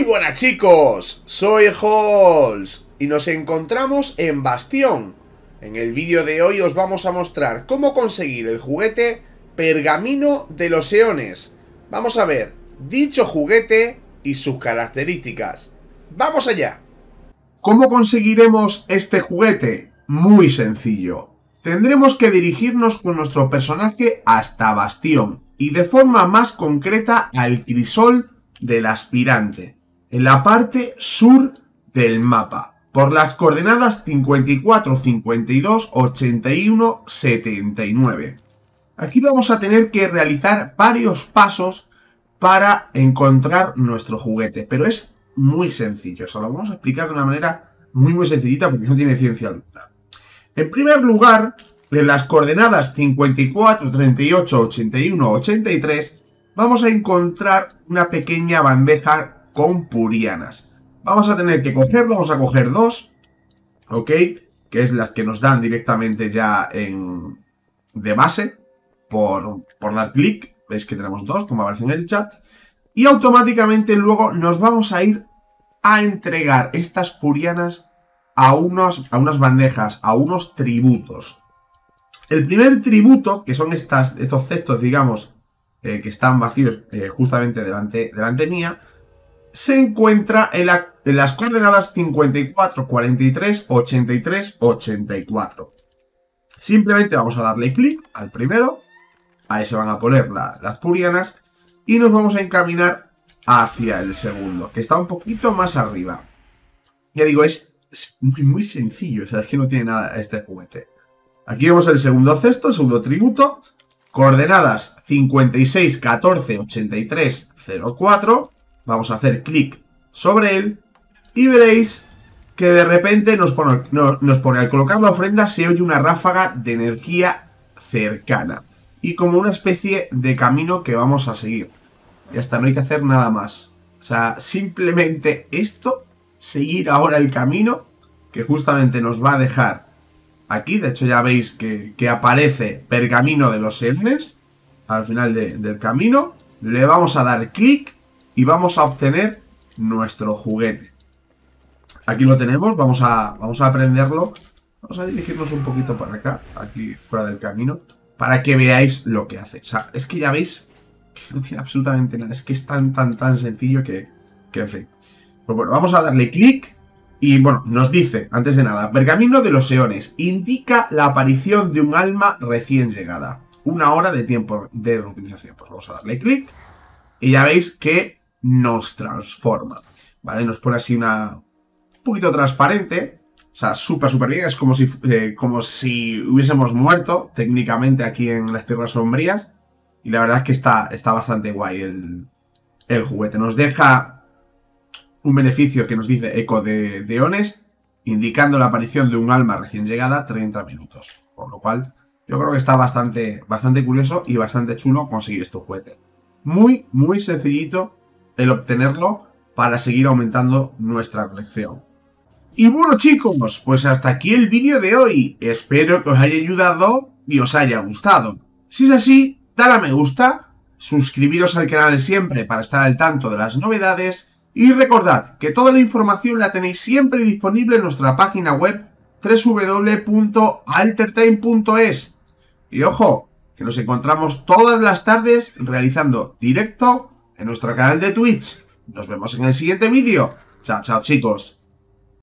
Muy buenas chicos, soy Halls y nos encontramos en Bastión. En el vídeo de hoy os vamos a mostrar cómo conseguir el juguete Pergamino de los Eones. Vamos a ver dicho juguete y sus características. ¡Vamos allá! ¿Cómo conseguiremos este juguete? Muy sencillo. Tendremos que dirigirnos con nuestro personaje hasta Bastión y de forma más concreta al crisol del aspirante, en la parte sur del mapa, por las coordenadas 54, 52, 81, 79. Aquí vamos a tener que realizar varios pasos para encontrar nuestro juguete, pero es muy sencillo, se lo vamos a explicar de una manera muy muy sencillita porque no tiene ciencia alguna. En primer lugar, en las coordenadas 54, 38, 81, 83, vamos a encontrar una pequeña bandeja con purianas. Vamos a tener que cogerlo, vamos a coger dos, ¿ok? Que es las que nos dan directamente ya en, de base por, por dar clic. Veis que tenemos dos, como aparece en el chat. Y automáticamente luego nos vamos a ir a entregar estas purianas a, unos, a unas bandejas, a unos tributos. El primer tributo, que son estas, estos cestos, digamos, eh, que están vacíos eh, justamente delante, delante mía, se encuentra en, las coordenadas 54, 43, 83, 84. Simplemente vamos a darle clic al primero, ahí se van a poner las purianas, y nos vamos a encaminar hacia el segundo, que está un poquito más arriba. Ya digo, es, muy, muy, sencillo, o sea, es que no tiene nada este juguete. Aquí vemos el segundo cesto, el segundo tributo, coordenadas 56, 14, 83, 04. Vamos a hacer clic sobre él y veréis que de repente nos pone, nos pone al colocar la ofrenda se oye una ráfaga de energía cercana y como una especie de camino que vamos a seguir. Y hasta no hay que hacer nada más. O sea, simplemente esto, seguir ahora el camino que justamente nos va a dejar aquí. De hecho ya veis que, aparece pergamino de los Elnes al final del camino. Le vamos a dar clic y vamos a obtener nuestro juguete. Aquí lo tenemos, vamos a, vamos a aprenderlo. Vamos a dirigirnos un poquito para acá, aquí fuera del camino, para que veáis lo que hace. O sea, es que ya veis que no tiene absolutamente nada. Es que es tan, tan, tan sencillo que, que en fin. Pues bueno, vamos a darle clic y bueno, nos dice, antes de nada, Pergamino de los Eones indica la aparición de un alma recién llegada. Una hora de tiempo de reutilización. Pues vamos a darle clic y ya veis que nos transforma. ¿Vale? Nos pone así una... un poquito transparente. O sea, súper, súper bien. Es como si, eh, como si hubiésemos muerto técnicamente aquí en las Tierras Sombrías. Y la verdad es que está, está bastante guay el, el juguete. Nos deja un beneficio que nos dice eco de, Eones, indicando la aparición de un alma recién llegada 30 minutos. Por lo cual, yo creo que está bastante, bastante curioso y bastante chulo conseguir este juguete. Muy, muy sencillito el obtenerlo para seguir aumentando nuestra colección. Y bueno chicos, pues hasta aquí el vídeo de hoy. Espero que os haya ayudado y os haya gustado. Si es así, dale a me gusta, suscribiros al canal siempre para estar al tanto de las novedades y recordad que toda la información la tenéis siempre disponible en nuestra página web www.altertime.es. Y ojo, que nos encontramos todas las tardes realizando directo en nuestro canal de Twitch. Nos vemos en el siguiente vídeo. Chao, chao chicos.